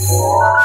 Música